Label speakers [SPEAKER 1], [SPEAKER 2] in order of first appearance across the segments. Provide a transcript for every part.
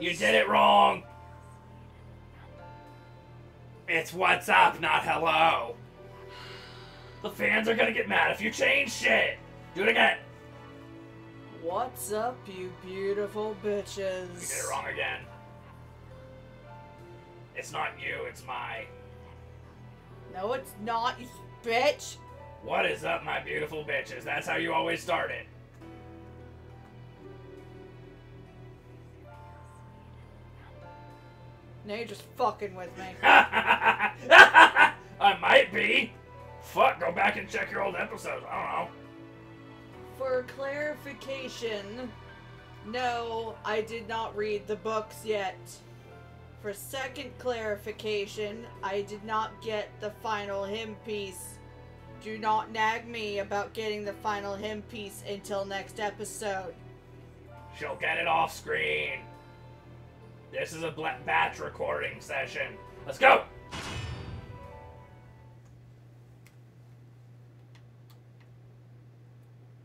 [SPEAKER 1] You did it wrong. It's what's up, not hello. The fans are gonna get mad if you change shit. Do it again.
[SPEAKER 2] What's up, you beautiful bitches?
[SPEAKER 1] You did it wrong again. It's not you, it's my.
[SPEAKER 2] No, it's not, you bitch.
[SPEAKER 1] What is up, my beautiful bitches? That's how you always start it.
[SPEAKER 2] Now you're just fucking with me.
[SPEAKER 1] I might be. Fuck, go back and check your old episodes. I don't know.
[SPEAKER 2] For clarification, no, I did not read the books yet. For second clarification, I did not get the final hymn piece. Do not nag me about getting the final hymn piece until next episode.
[SPEAKER 1] She'll get it off screen. This is a batch recording session. Let's go!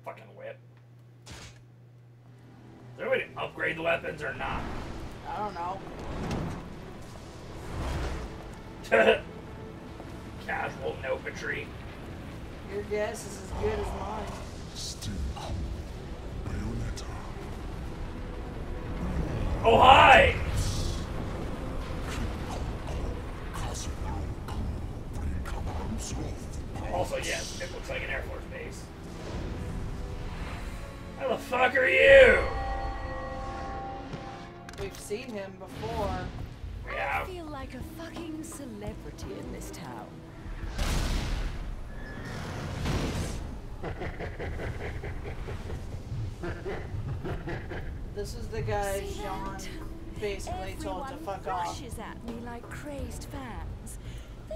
[SPEAKER 1] Fucking whip. Is there a way to upgrade the weapons or not?
[SPEAKER 2] I don't know.
[SPEAKER 1] Casual nopatry.
[SPEAKER 2] Your guess is as good as mine.
[SPEAKER 3] Still, Bayonetta.
[SPEAKER 1] Oh, hi! Also, yes, it looks like an Air Force base. How the fuck are you?
[SPEAKER 2] We've seen him before.
[SPEAKER 1] We
[SPEAKER 4] I
[SPEAKER 1] have.
[SPEAKER 4] feel like a fucking celebrity in this town.
[SPEAKER 2] This is the guy
[SPEAKER 4] See
[SPEAKER 2] Sean
[SPEAKER 4] that?
[SPEAKER 2] basically told to fuck off.
[SPEAKER 4] rushes at me like crazed fans.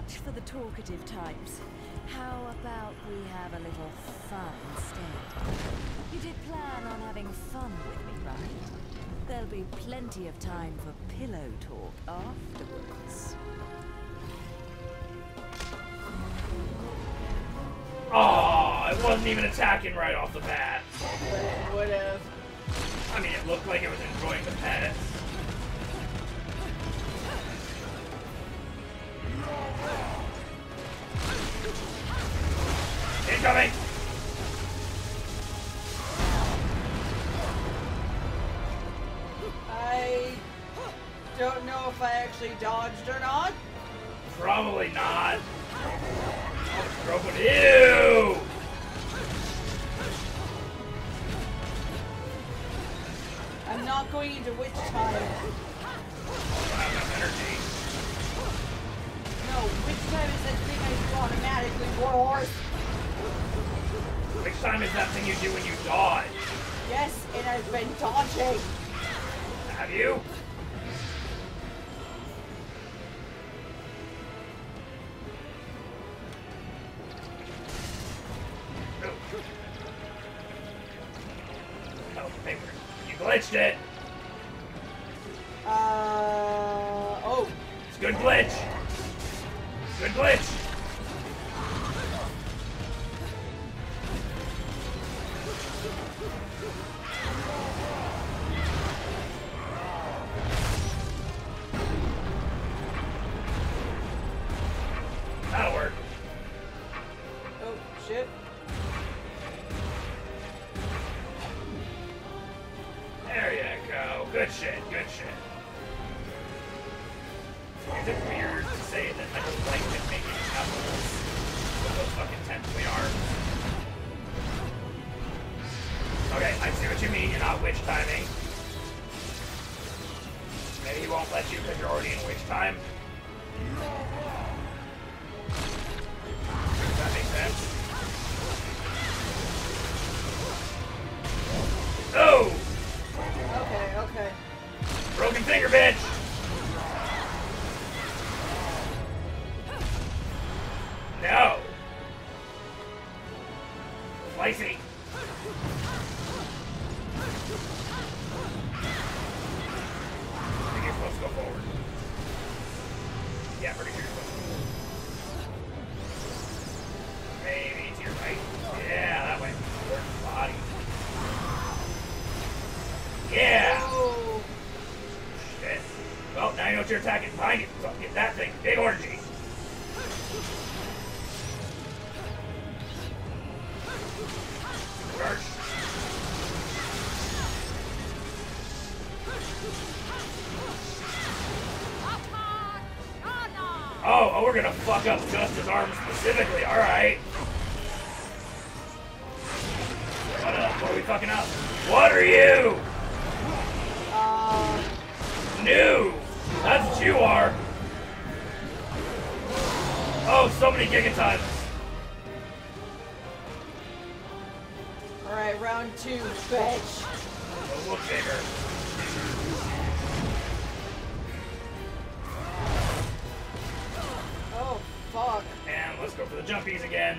[SPEAKER 4] much for the talkative types. How about we have a little fun instead? You did plan on having fun with me, right? There'll be plenty of time for pillow talk afterwards.
[SPEAKER 1] Oh, it wasn't even attacking right off the bat.
[SPEAKER 2] But it would have.
[SPEAKER 1] I mean, it looked like it was enjoying the pet. Incoming!
[SPEAKER 2] I don't know if I actually dodged or not.
[SPEAKER 1] Probably not. Broken. Ew!
[SPEAKER 2] I'm not going into witch time. Thing I do automatically.
[SPEAKER 1] Witch time is that thing you do when you dodge?
[SPEAKER 2] Yes, and I've been dodging.
[SPEAKER 1] Have you? Oh, paper. You glitched it.
[SPEAKER 2] Uh oh.
[SPEAKER 1] It's a good glitch. Good glitch. Good shit. Good shit. Is it weird to say that I just like to make it apples with those fucking tentacly arms? Okay, I see what you mean. You're not witch timing. Maybe he won't let you because you're already in witch time. Does that make sense? Slicey. Finger bitch! Get that thing. Big orangey. Charge. Oh, oh, we're gonna fuck up Justice Arms specifically. Alright. What up? What are we fucking up? What are you?
[SPEAKER 2] uh,
[SPEAKER 1] New! That's what you are! Oh, so many gigatons!
[SPEAKER 2] alright, round two, bitch.
[SPEAKER 1] A little bigger.
[SPEAKER 2] Oh, fuck.
[SPEAKER 1] And let's go for the jumpies again.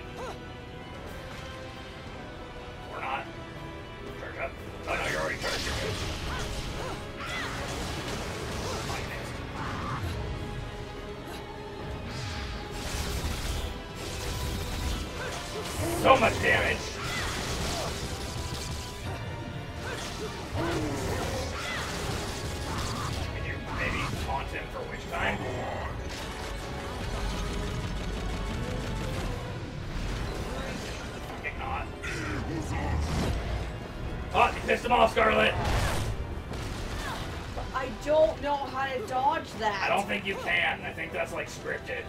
[SPEAKER 1] So much damage. Can you maybe taunt him for witch time? Fucking not. Oh, you pissed him off, Scarlet.
[SPEAKER 2] I don't know how to dodge that.
[SPEAKER 1] I don't think you can. I think that's like scripted.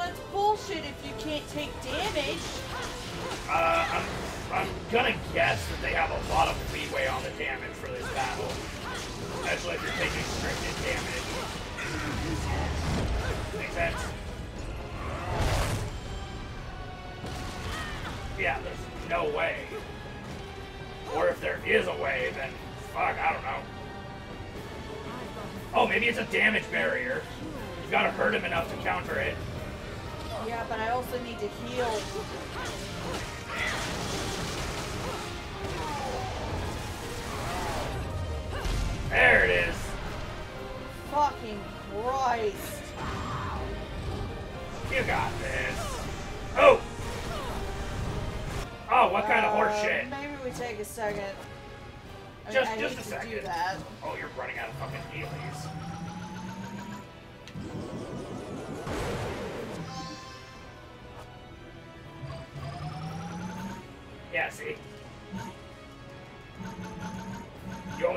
[SPEAKER 2] That's bullshit if you can't take damage.
[SPEAKER 1] Uh, I'm, I'm gonna guess that they have a lot of leeway on the damage for this battle. Especially if you're taking scripted damage. Makes sense? Yeah, there's no way. Or if there is a way, then fuck, I don't know. Oh, maybe it's a damage barrier. You've gotta hurt him enough to counter it.
[SPEAKER 2] Yeah, but I also need to heal.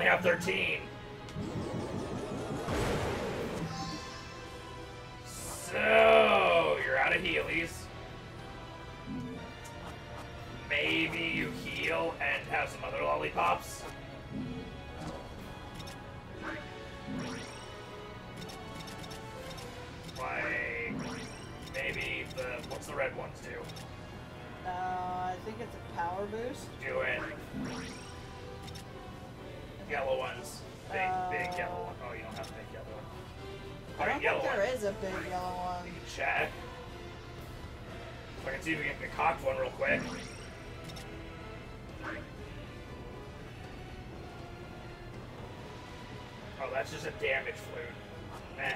[SPEAKER 1] Only have 13. So, you're out of healies. Maybe you heal and have some other lollipops. Like, maybe the, what's the red ones do?
[SPEAKER 2] Uh, I think it's a power boost.
[SPEAKER 1] Do it. Yellow ones. Big, big yellow one. Oh, you don't have a big yellow one.
[SPEAKER 2] I don't think
[SPEAKER 1] one.
[SPEAKER 2] there is a big yellow one.
[SPEAKER 1] We can check. I can see if we can concoct one real quick. Oh, that's just a damage flute. Eh.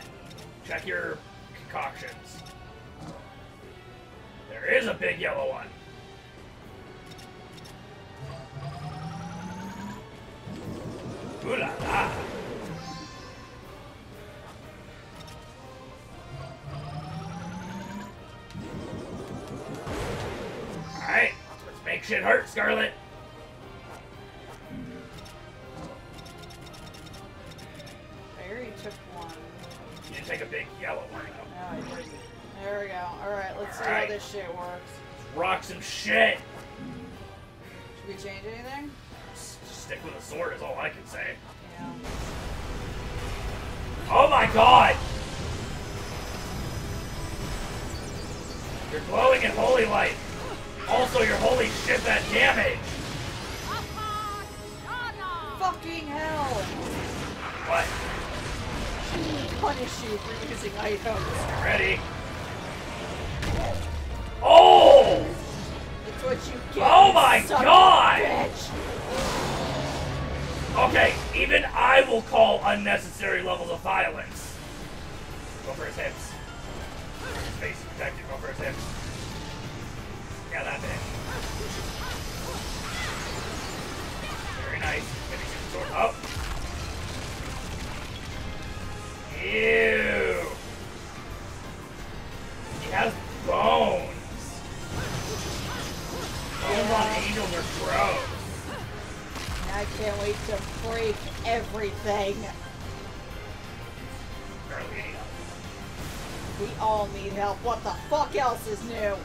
[SPEAKER 1] Check your concoctions. There is a big yellow one. Alright, let's make shit hurt, Scarlet. You're glowing in holy light. Also, your holy shit that damage.
[SPEAKER 2] Fucking hell.
[SPEAKER 1] What?
[SPEAKER 2] She punish you for using items.
[SPEAKER 1] Ready? Oh!
[SPEAKER 2] It's what you
[SPEAKER 1] get. Oh my god! Bitch. Okay, even I will call unnecessary levels of violence. Go for his hips. Protected. Go for his hips.
[SPEAKER 2] Is new?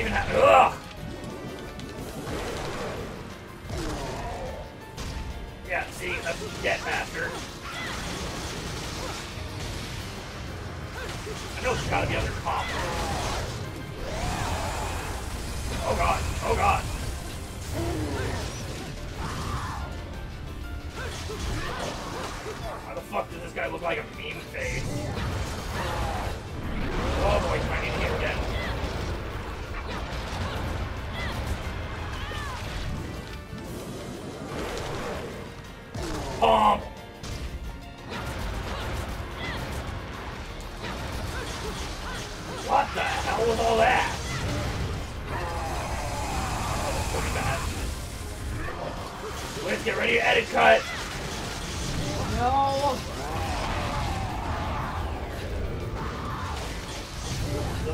[SPEAKER 1] Even ha- Ugh!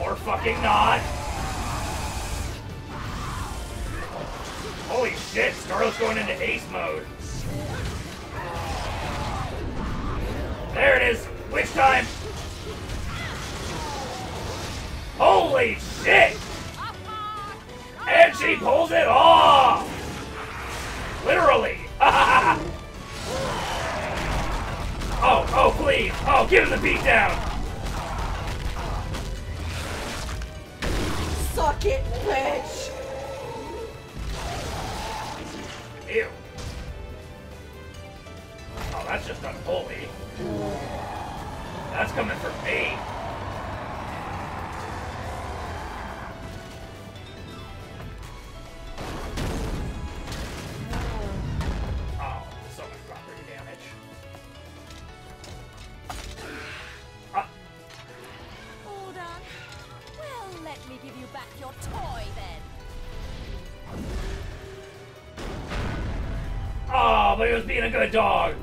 [SPEAKER 1] Or fucking not. Holy shit, Scarlet's going into ace mode. There it is. Witch time. Holy shit! And she pulls it off! Literally! oh, oh, please! Oh, give him the beat
[SPEAKER 2] bitch.
[SPEAKER 1] Ew. Oh, that's just unholy. That's coming from me. He was being a good dog.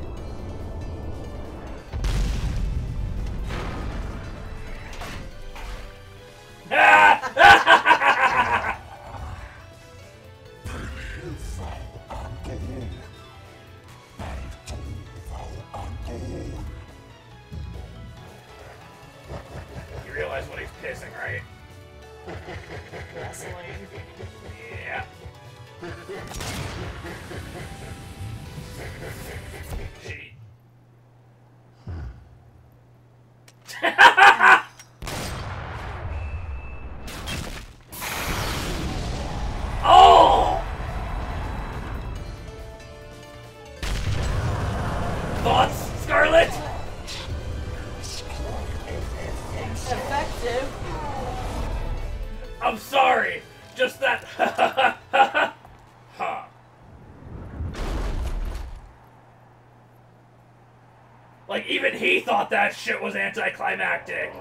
[SPEAKER 1] Like, even he thought that shit was anticlimactic.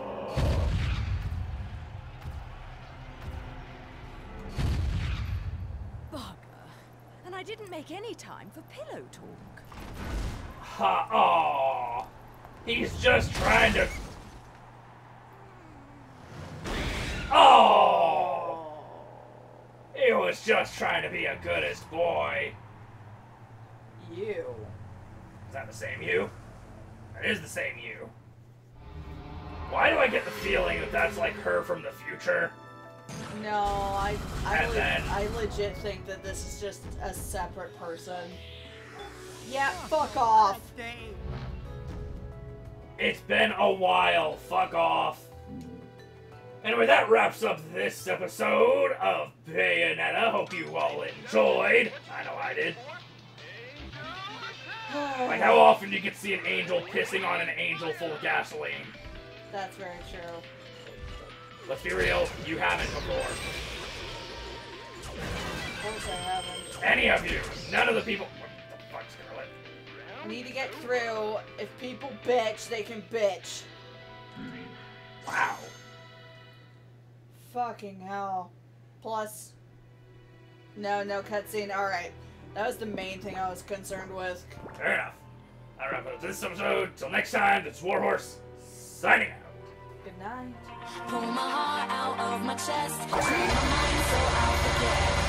[SPEAKER 4] Bugger. And I didn't make any time for pillow talk.
[SPEAKER 1] Ha. Aw. He's just trying to. Oh. He was just trying to be a goodest boy.
[SPEAKER 2] You.
[SPEAKER 1] Is that the same you? That is the same you. Why do I get the feeling that that's like her from the future?
[SPEAKER 2] No, I I, le-
[SPEAKER 1] then-
[SPEAKER 2] I legit think that this is just a separate person. Yeah, fuck off.
[SPEAKER 1] It's been a while. Fuck off. Anyway, that wraps up this episode of Bayonetta. Hope you all enjoyed. I know I did. Like, how often do you get to see an angel pissing on an angel full of gasoline?
[SPEAKER 2] That's very true.
[SPEAKER 1] Let's be real, you haven't before.
[SPEAKER 2] Of course I haven't.
[SPEAKER 1] Any of you. None of the people. What the fuck, Scarlet?
[SPEAKER 2] Need to get through. If people bitch, they can bitch.
[SPEAKER 1] Wow.
[SPEAKER 2] Fucking hell. Plus, no, no cutscene. All right, that was the main thing I was concerned with.
[SPEAKER 1] Fair enough. That wraps up this episode. Till next time, it's Warhorse signing out.
[SPEAKER 2] Good night.
[SPEAKER 4] Pull my heart out of my chest. Train my mind so I'll forget.